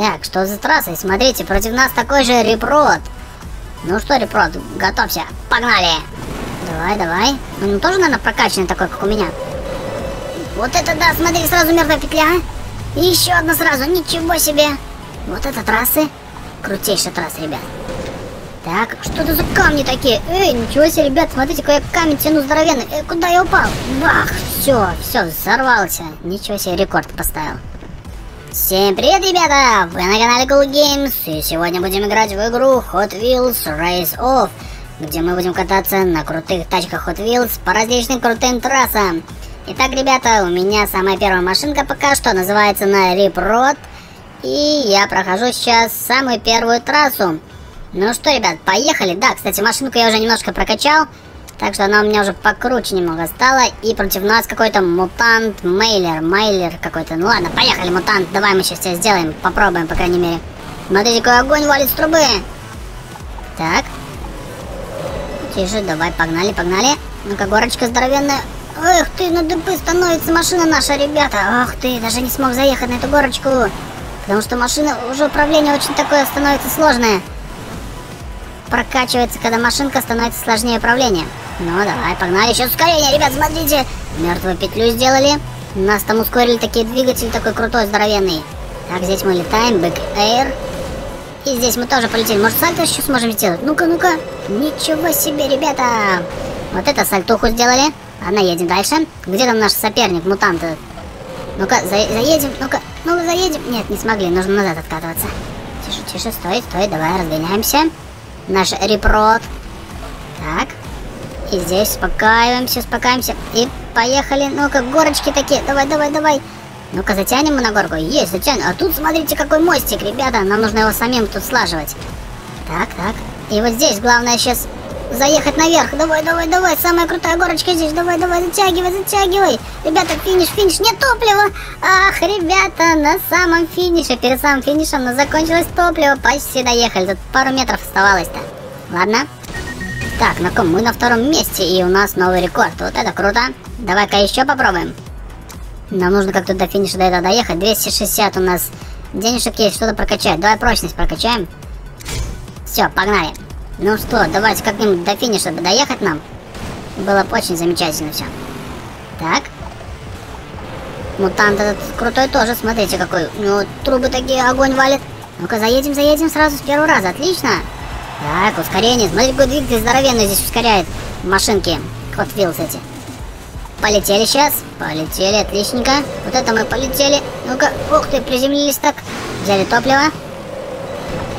Так, что за трассой? Смотрите, против нас такой же репрод. Ну что, репрод, готовься. Погнали! Давай, давай. У него тоже, наверное, прокачанный такой, как у меня. Вот это да, смотри, сразу мертвая петля. И еще одна сразу, ничего себе. Вот это трассы. Крутейшая трасса, ребят. Так, что это за камни такие? Эй, ничего себе, ребят, смотрите, какой я камень тяну здоровенный. Э, куда я упал? Бах, все, все, взорвался. Ничего себе, рекорд поставил. Всем привет, ребята! Вы на канале Cool Games, и сегодня будем играть в игру Hot Wheels Race Off, где мы будем кататься на крутых тачках Hot Wheels по различным крутым трассам. Итак, ребята, у меня самая первая машинка пока что называется на Rip Road, и я прохожу сейчас самую первую трассу. Ну что, ребят, поехали. Да, кстати, машинку я уже немножко прокачал. Так что она у меня уже покруче немного стала. И против нас какой-то мутант Мейлер. Мейлер какой-то. Ну ладно, поехали, мутант. Давай мы сейчас тебя сделаем. Попробуем, по крайней мере. Смотрите, какой огонь валит с трубы. Так. Тише, давай, погнали, погнали. Ну-ка, горочка здоровенная. Эх ты, на дыбы становится машина наша, ребята. Ах ты, даже не смог заехать на эту горочку. Потому что машина, уже управление очень такое становится сложное. Прокачивается, когда машинка становится сложнее управления. Ну, давай, погнали. Еще ускорение, ребят, смотрите. Мертвую петлю сделали. Нас там ускорили такие двигатели, такой крутой, здоровенный. Так, здесь мы летаем, Big Air. И здесь мы тоже полетели. Может, сальто еще сможем сделать? Ну-ка, ну-ка. Ничего себе, ребята. Вот это сальтуху сделали. Ладно, едем дальше. Где там наш соперник, мутант? Ну-ка, за заедем. Ну-ка, ну заедем. Нет, не смогли, нужно назад откатываться. Тише, тише, стой, стой, давай, разгоняемся. Наш репрод. Так. И здесь успокаиваемся, успокаиваемся. И поехали. Ну-ка, горочки такие. Давай, давай, давай. Ну-ка, затянем мы на горку. Есть, затянем. А тут, смотрите, какой мостик, ребята. Нам нужно его самим тут слаживать. Так, так. И вот здесь главное сейчас заехать наверх. Давай, давай, давай. Самая крутая горочка здесь. Давай, давай, затягивай, затягивай. Ребята, финиш, финиш. Нет топлива. Ах, ребята, на самом финише, перед самым финишем, но закончилось топливо. Почти доехали. Тут пару метров оставалось-то. Ладно. Так, на ком? Мы на втором месте, и у нас новый рекорд. Вот это круто. Давай-ка еще попробуем. Нам нужно как-то до финиша до этого доехать. 260 у нас денежек есть, что-то прокачать. Давай прочность прокачаем. Все, погнали. Ну что, давайте как-нибудь до финиша доехать нам. Было бы очень замечательно все. Так. Мутант этот крутой тоже, смотрите какой. У него трубы такие, огонь валит. Ну-ка, заедем, заедем сразу с первого раза. Отлично. Так, ускорение. Смотри, какой двигатель здоровенный здесь ускоряет машинки. Hot Wheels эти. Полетели сейчас. Полетели, отличненько. Вот это мы полетели. Ну-ка, ух ты, приземлились так. Взяли топливо.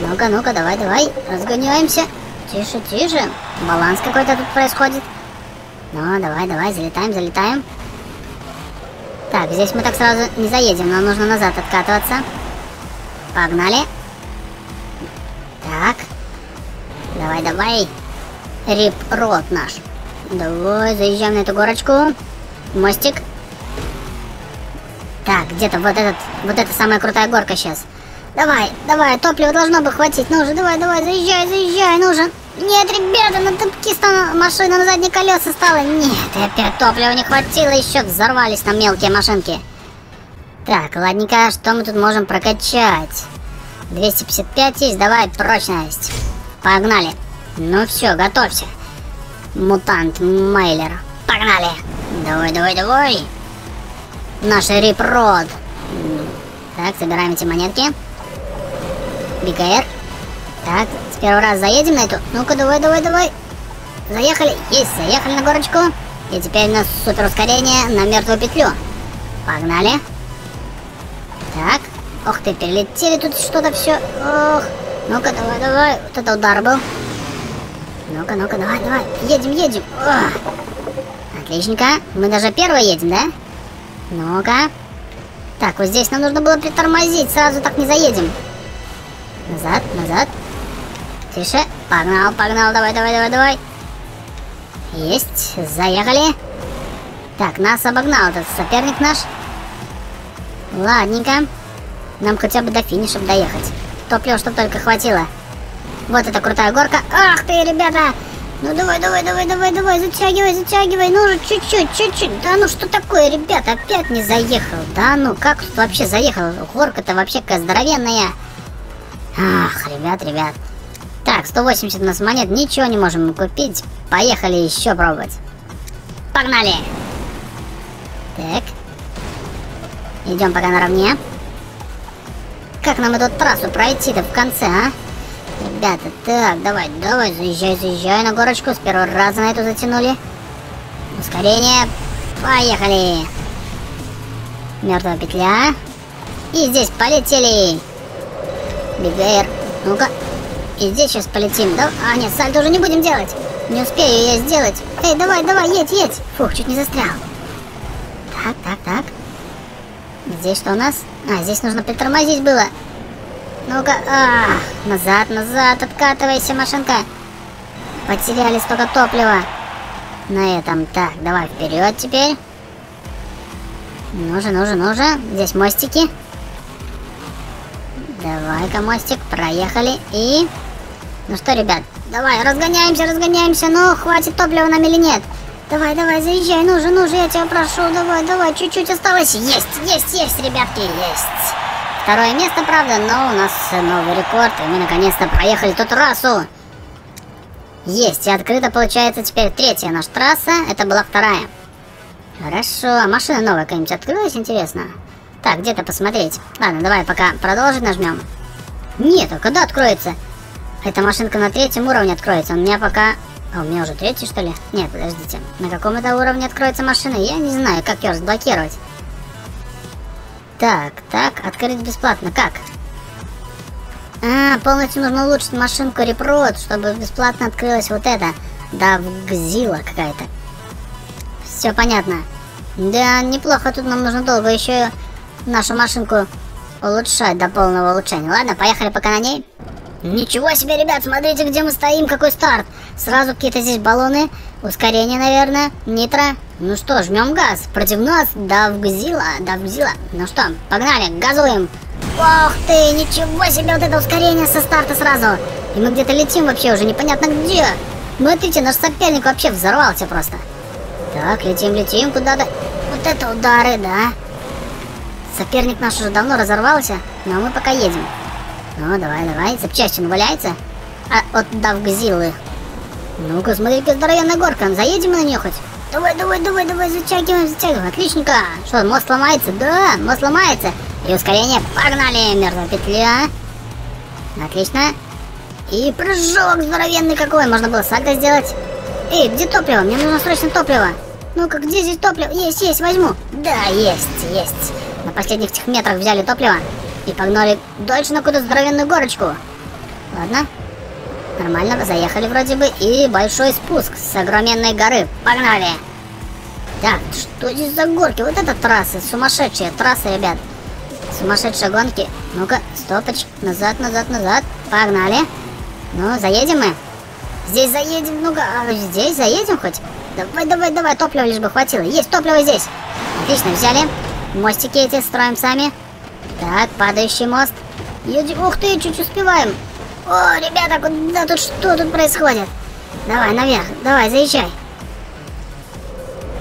Ну-ка, ну-ка, давай, давай. Разгоняемся. Тише, тише. Баланс какой-то тут происходит. Ну, давай, давай, залетаем, залетаем. Так, здесь мы так сразу не заедем. Нам нужно назад откатываться. Погнали. Давай, давай. Рип рот наш. Давай, заезжаем на эту горочку. Мостик. Так, где-то вот этот, вот эта самая крутая горка сейчас. Давай, давай, топлива должно бы хватить. Ну же, давай, давай, заезжай, заезжай, нужен. Нет, ребята, на топки машина на задние колеса стала. Нет, опять топлива не хватило, еще взорвались там мелкие машинки. Так, ладненько, что мы тут можем прокачать? 255 есть, давай, прочность. Погнали. Ну все, готовься. Мутант Мейлер. Погнали. Давай, давай, давай. Наш репрод. Так, собираем эти монетки. БКР. Так, с первого раза заедем на эту. Ну-ка, давай, давай, давай. Заехали. Есть, заехали на горочку. И теперь у нас супер ускорение на мертвую петлю. Погнали. Так. Ох ты, перелетели тут что-то все. Ох. Ну-ка, давай, давай. Вот это удар был. Ну-ка, ну-ка, давай, давай. Едем, едем. Ох. Отличненько. Мы даже первые едем, да? Ну-ка. Так, вот здесь нам нужно было притормозить. Сразу так не заедем. Назад, назад. Тише. Погнал, погнал. Давай, давай, давай, давай. Есть. Заехали. Так, нас обогнал этот соперник наш. Ладненько. Нам хотя бы до финиша доехать. Топлива, чтобы только хватило. Вот эта крутая горка. Ах ты, ребята! Ну давай, давай, давай, давай, давай, затягивай, затягивай. Ну уже чуть-чуть, чуть-чуть. Да ну что такое, ребят, опять не заехал. Да ну как тут вообще заехал? Горка-то вообще какая здоровенная. Ах, ребят, ребят. Так, 180 у нас монет, ничего не можем купить. Поехали еще пробовать. Погнали! Так. Идем пока наравне. Как нам эту трассу пройти-то в конце, а? Ребята, так, давай, давай, заезжай, заезжай на горочку. С первого раза на эту затянули. Ускорение. Поехали. Мертвая петля. И здесь полетели. Бигейр. Ну-ка. И здесь сейчас полетим. Да? А, нет, сальто уже не будем делать. Не успею я сделать. Эй, давай, давай, едь, едь. Фух, чуть не застрял. Так, так, так. Здесь что у нас? А, здесь нужно притормозить было. Ну-ка, а, назад, назад, откатывайся, машинка. Потеряли столько топлива. На этом. Так, давай вперед теперь. Ну же, ну же, ну же. Здесь мостики. Давай-ка мостик, проехали. И... Ну что, ребят, давай, разгоняемся, разгоняемся. Ну, хватит топлива нам или нет? Давай, давай, заезжай, ну же, ну же, я тебя прошу. Давай, давай, чуть-чуть осталось. Есть, есть, есть, ребятки, есть. Второе место, правда, но у нас новый рекорд, и мы наконец-то проехали эту трассу. Есть, и открыта получается теперь третья наша трасса, это была вторая. Хорошо, а машина новая какая-нибудь открылась, интересно? Так, где-то посмотреть. Ладно, давай пока продолжить нажмем. Нет, а когда откроется? Эта машинка на третьем уровне откроется, у меня пока... А, у меня уже третий, что ли? Нет, подождите. На каком это уровне откроется машина? Я не знаю, как ее разблокировать. Так, так, открыть бесплатно. Как? А, полностью нужно улучшить машинку Репрод, чтобы бесплатно открылась вот эта. Давгзила какая-то. Все понятно. Да, неплохо, тут нам нужно долго еще нашу машинку улучшать до полного улучшения. Ладно, поехали пока на ней. Ничего себе, ребят, смотрите, где мы стоим, какой старт. Сразу какие-то здесь баллоны, ускорение, наверное, нитро. Ну что, жмем газ, против нас, давгзила, давгзила. Ну что, погнали, газуем. Ох ты, ничего себе, вот это ускорение со старта сразу. И мы где-то летим вообще уже непонятно где. Смотрите, наш соперник вообще взорвался просто. Так, летим, летим куда-то. Вот это удары, да. Соперник наш уже давно разорвался, но мы пока едем. Ну, давай, давай. Запчасти он валяется. А, от Давгзилы. Ну-ка, смотри-ка, здоровенная горка. Заедем на нее хоть? Давай, давай, давай, давай, затягиваем, затягиваем. Отличненько. Что, мост ломается? Да, мост ломается. И ускорение. Погнали, мертвая петля. Отлично. И прыжок здоровенный какой. Можно было сальто сделать. Эй, где топливо? Мне нужно срочно топливо. Ну-ка, где здесь топливо? Есть, есть, возьму. Да, есть, есть. На последних тех метрах взяли топливо. И погнали дальше на какую-то здоровенную горочку. Ладно. Нормально, заехали вроде бы. И большой спуск с огроменной горы. Погнали! Так, что здесь за горки? Вот это трассы, сумасшедшие трассы, ребят. Сумасшедшие гонки. Ну-ка, стопочек, назад, назад, назад. Погнали. Ну, заедем мы? Здесь заедем, ну-ка, а здесь заедем хоть? Давай, давай, давай, топлива лишь бы хватило. Есть топливо здесь. Отлично, взяли. Мостики эти строим сами. Так, падающий мост. Юди... Ух ты, чуть успеваем. О, ребята, куда тут что тут происходит? Давай, наверх, давай, заезжай.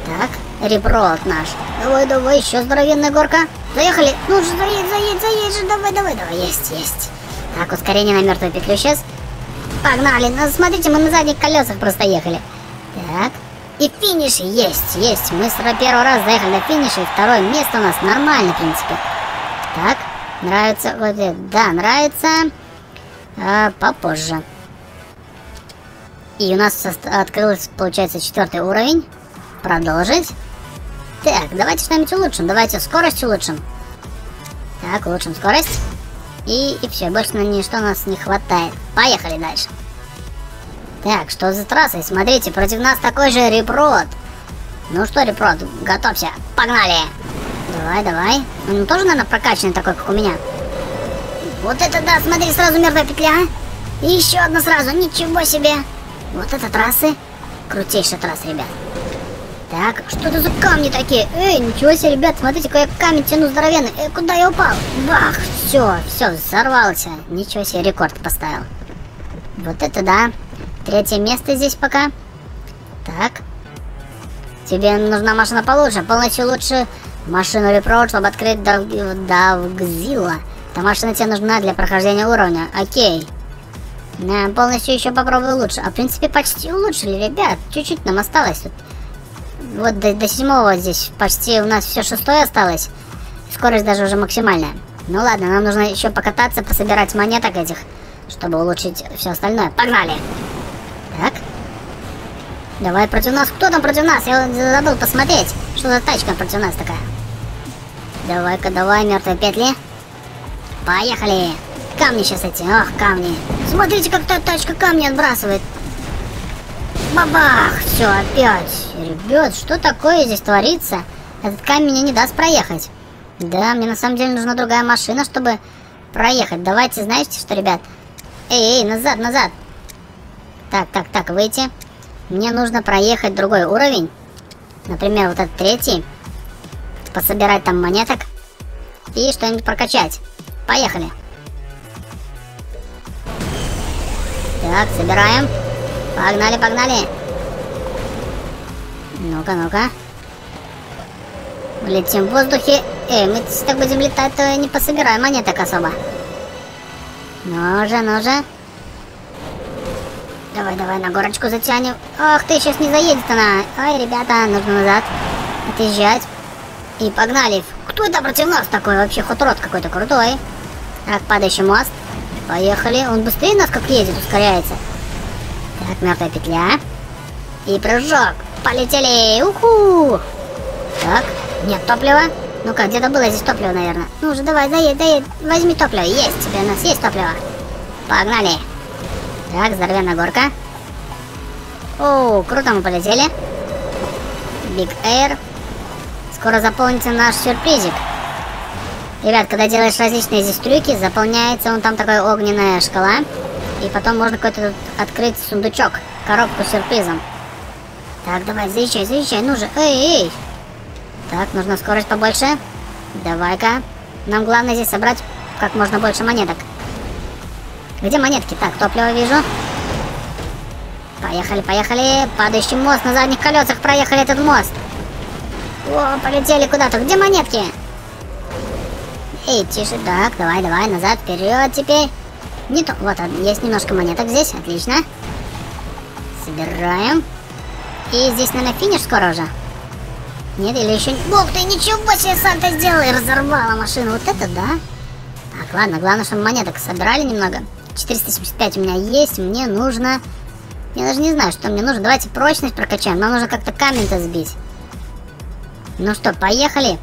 Так, репрод наш. Давай, давай, еще здоровенная горка. Заехали. Ну же, заедь, заедь, заедь же. Давай, давай, давай. Есть, есть. Так, ускорение на мертвую петлю сейчас. Погнали. Ну, смотрите, мы на задних колесах просто ехали. Так. И финиш есть, есть. Мы с первый раз заехали на финише. И второе место у нас нормально, в принципе. Так, нравится вот это. Да, нравится. А, попозже. И у нас открылся, получается, четвертый уровень. Продолжить. Так, давайте что-нибудь улучшим. Давайте скорость улучшим. Так, улучшим скорость. И, и все, больше на ничто нас не хватает. Поехали дальше. Так, что за трасса? Смотрите, против нас такой же репрод. Ну что, репрод, готовься. Погнали! Давай, давай. Он тоже, наверное, прокачанный такой, как у меня. Вот это да, смотри, сразу мертвая петля. И еще одна сразу, ничего себе. Вот это трассы. Крутейшая трасса, ребят. Так, что это за камни такие? Эй, ничего себе, ребят, смотрите, какой я камень тяну здоровенный. Эй, куда я упал? Бах, все, все, взорвался. Ничего себе, рекорд поставил. Вот это да. Третье место здесь пока. Так. Тебе нужна машина получше. Полностью лучше машину репрод, чтобы открыть Дав... Эта машина тебе нужна для прохождения уровня. Окей. На, полностью еще попробую лучше. А в принципе почти улучшили, ребят. Чуть-чуть нам осталось тут. Вот до, до седьмого здесь почти у нас все шестое осталось. Скорость даже уже максимальная. Ну ладно, нам нужно еще покататься, пособирать монеток этих, чтобы улучшить все остальное. Погнали! Так. Давай против нас. Кто там против нас? Я забыл посмотреть. Что за тачка против нас такая? Давай-ка, давай, мертвые петли. Поехали! Камни сейчас эти. Ох, камни. Смотрите, как та тачка камни отбрасывает. Бабах! Все, опять. Ребят, что такое здесь творится? Этот камень мне не даст проехать. Да, мне на самом деле нужна другая машина, чтобы проехать. Давайте, знаете что, ребят? Эй, эй, назад, назад. Так, так, так, выйти. Мне нужно проехать другой уровень. Например, вот этот третий. Пособирать там монеток. И что-нибудь прокачать. Поехали. Так, собираем. Погнали, погнали. Ну-ка, ну-ка. Летим в воздухе. Эй, мы если так будем летать, то не пособираем монеток особо. Ну же, ну же. Давай, давай, на горочку затянем. Ах ты, сейчас не заедет она. Ай, ребята, нужно назад отъезжать. И погнали. Кто это против нас такой? Вообще хот-рот какой-то крутой. Так, падающий мост. Поехали. Он быстрее нас как едет, ускоряется. Так, мертвая петля. И прыжок. Полетели. Уху. Так, нет топлива. Ну-ка, где-то было здесь топливо, наверное. Ну уже давай, заедь, заедь. Возьми топливо. Есть, тебе у нас есть топливо. Погнали. Так, здоровенная горка. О, круто мы полетели. Big Air. Скоро заполнится наш сюрпризик. Ребят, когда делаешь различные здесь трюки, заполняется он там такая огненная шкала. И потом можно какой-то открыть сундучок, коробку с сюрпризом. Так, давай, заезжай, заезжай, ну же, эй, эй. Так, нужна скорость побольше. Давай-ка. Нам главное здесь собрать как можно больше монеток. Где монетки? Так, топливо вижу. Поехали, поехали. Падающий мост на задних колесах. Проехали этот мост. О, полетели куда-то. Где монетки? Эй, тише. Так, давай, давай, назад, вперед теперь. Не то. Вот, есть немножко монеток здесь. Отлично. Собираем. И здесь, наверное, финиш скоро уже. Нет, или еще... Бог ты, ничего себе Санта сделал и разорвала машину. Вот это да. Так, ладно, главное, чтобы монеток собирали немного. 475 у меня есть, мне нужно... Я даже не знаю, что мне нужно. Давайте прочность прокачаем. Нам нужно как-то камень-то сбить. Ну что, поехали.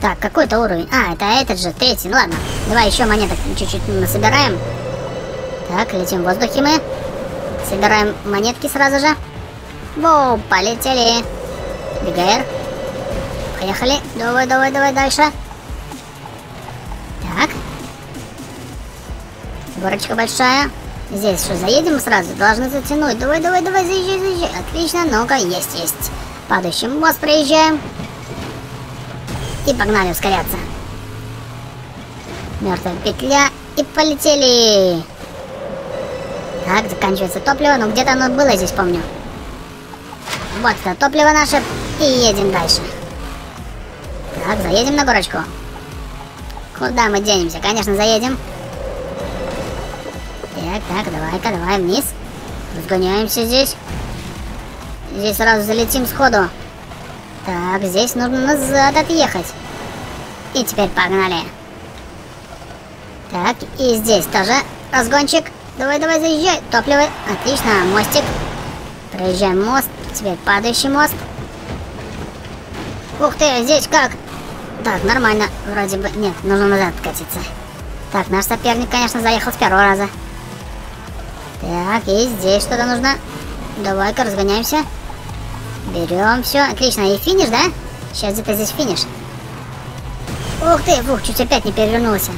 Так, какой-то уровень. А, это этот же, третий. Ну ладно. Давай еще монеток чуть-чуть насобираем. Так, летим в воздухе мы. Собираем монетки сразу же. Воу, полетели. БГР. Поехали. Давай, давай, давай дальше. Так. Горочка большая. Здесь что, заедем сразу? Должны затянуть. Давай, давай, давай, заезжай, заезжай. Отлично, ну-ка, есть, есть. Падающий мост проезжаем. И погнали ускоряться. Мертвая петля. И полетели. Так, заканчивается топливо. Ну, где-то оно было здесь, помню. Вот это топливо наше. И едем дальше. Так, заедем на горочку. Куда мы денемся? Конечно, заедем. Так, так, давай-ка, давай вниз. Разгоняемся здесь. Здесь сразу залетим сходу. Так, здесь нужно назад отъехать. И теперь погнали. Так, и здесь тоже разгончик. Давай, давай, заезжай. Топливо. Отлично, мостик. Проезжаем мост. Теперь падающий мост. Ух ты, здесь как? Так, нормально. Вроде бы... Нет, нужно назад катиться. Так, наш соперник, конечно, заехал с первого раза. Так, и здесь что-то нужно. Давай-ка разгоняемся. Берем все. Отлично. И финиш, да? Сейчас где-то здесь финиш. Ух ты, фух, чуть опять не перевернулся.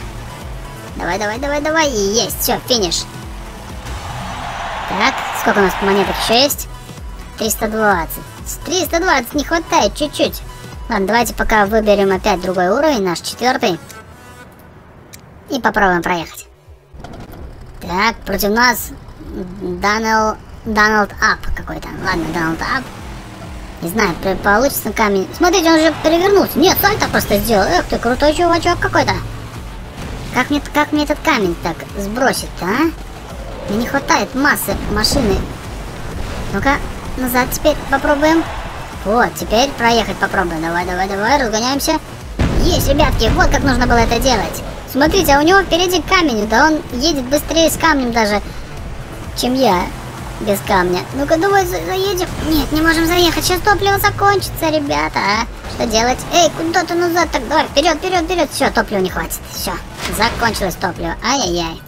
Давай, давай, давай, давай. И есть, все, финиш. Так, сколько у нас монеток еще есть? 320. 320 не хватает, чуть-чуть. Ладно, давайте пока выберем опять другой уровень, наш четвертый. И попробуем проехать. Так, против нас Данел... Доналд Ап какой-то. Ладно, Доналд Ап. Не знаю, получится камень. Смотрите, он уже перевернулся. Нет, сальто просто сделал. Эх ты, крутой чувачок какой-то. Как мне, как мне этот камень так сбросить-то, а? Мне не хватает массы машины. Ну-ка, назад теперь попробуем. Вот, теперь проехать попробуем. Давай, давай, давай, разгоняемся. Есть, ребятки, вот как нужно было это делать. Смотрите, а у него впереди камень, да он едет быстрее с камнем даже, чем я без камня. Ну-ка, давай заедем. Нет, не можем заехать, сейчас топливо закончится, ребята. А? Что делать? Эй, куда ты назад так? Давай, вперед, вперед, вперед. Все, топлива не хватит. Все, закончилось топливо. Ай-яй-яй.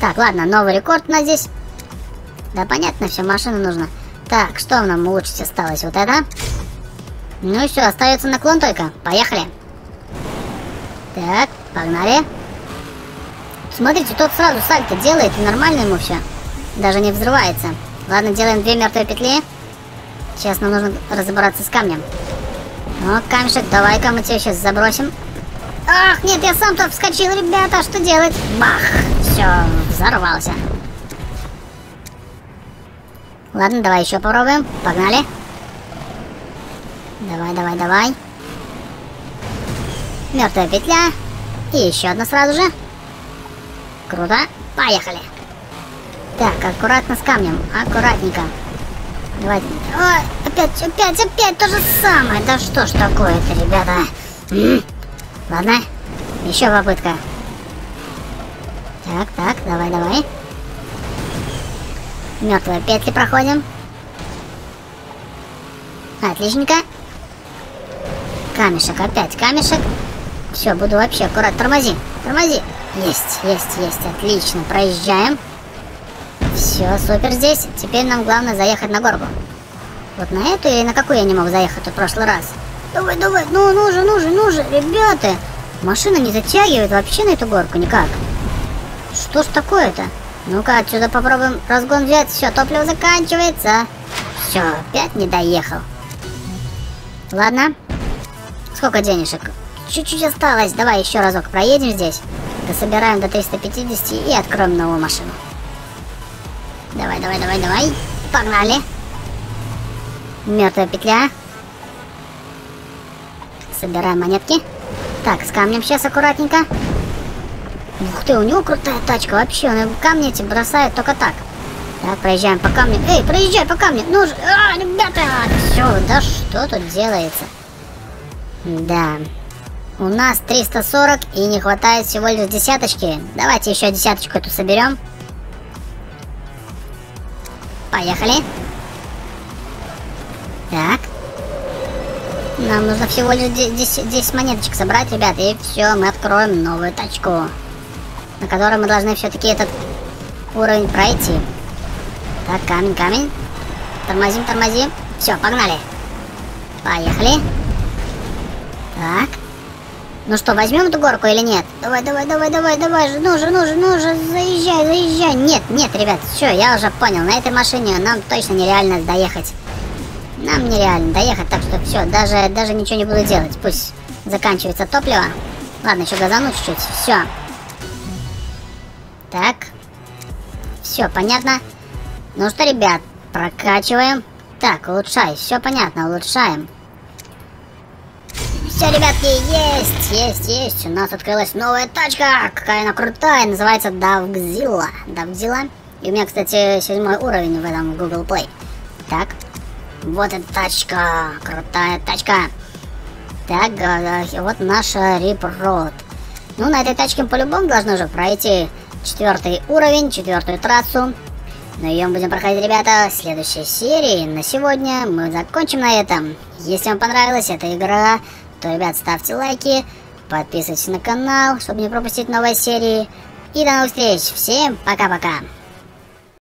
Так, ладно, новый рекорд у нас здесь. Да, понятно, все, машину нужно. Так, что нам улучшить осталось? Вот это. Ну и все, остается наклон только. Поехали. Так, погнали. Смотрите, тот сразу сальто делает, и нормально ему все. Даже не взрывается. Ладно, делаем две мертвые петли. Сейчас нам нужно разобраться с камнем. Ну, камешек, давай-ка мы тебя сейчас забросим. Ах, нет, я сам-то вскочил, ребята, что делать? Бах! Все, взорвался. Ладно, давай еще попробуем. Погнали. Давай, давай, давай. Мертвая петля. И еще одна сразу же. Круто. Поехали. Так, аккуратно с камнем. Аккуратненько. Давай. Ой, опять, опять, опять то же самое. Да что ж такое-то, ребята. М -м. Ладно. Еще попытка. Так, так, давай, давай. Мертвые петли проходим. Отличненько. Камешек, опять камешек. Все, буду вообще аккуратно. Тормози, тормози. Есть, есть, есть. Отлично, проезжаем. Все, супер здесь. Теперь нам главное заехать на горку. Вот на эту или на какую я не мог заехать в прошлый раз? Давай, давай, ну, ну же, ну же, ну же, ребята. Машина не затягивает вообще на эту горку никак. Что ж такое-то? Ну-ка, отсюда попробуем разгон взять. Все, топливо заканчивается. Все, опять не доехал. Ладно. Сколько денежек? Чуть-чуть осталось. Давай еще разок проедем здесь. Дособираем до 350 и откроем новую машину. Давай, давай, давай, давай. Погнали. Мертвая петля. Собираем монетки. Так, с камнем сейчас аккуратненько. Ух ты, у него крутая тачка вообще. Он камни эти бросает только так. Так, проезжаем по камню. Эй, проезжай по камню. Ну же, а, ребята, все, да что тут делается? Да. У нас 340 и не хватает всего лишь десяточки. Давайте еще десяточку эту соберем. Поехали. Так. Нам нужно всего лишь 10, 10 монеточек собрать, ребят, и все, мы откроем новую тачку на которой мы должны все-таки этот уровень пройти. Так, камень, камень. Тормозим, тормозим. Все, погнали. Поехали. Так. Ну что, возьмем эту горку или нет? Давай, давай, давай, давай, давай. Ну же, ну же, ну же, заезжай, заезжай. Нет, нет, ребят, все, я уже понял. На этой машине нам точно нереально доехать. Нам нереально доехать, так что все, даже, даже ничего не буду делать. Пусть заканчивается топливо. Ладно, еще газану чуть-чуть. Все. Так. Все понятно. Ну что, ребят, прокачиваем. Так, улучшай. Все понятно, улучшаем. Все, ребятки, есть, есть, есть. У нас открылась новая тачка. Какая она крутая. Называется Давгзила. Давгзила. И у меня, кстати, седьмой уровень в этом Google Play. Так. Вот эта тачка. Крутая тачка. Так, вот наша Road. Ну, на этой тачке по-любому должны же пройти четвертый уровень, четвертую трассу. Но ее мы будем проходить, ребята, в следующей серии. На сегодня мы закончим на этом. Если вам понравилась эта игра, то, ребят, ставьте лайки, подписывайтесь на канал, чтобы не пропустить новые серии. И до новых встреч. Всем пока-пока.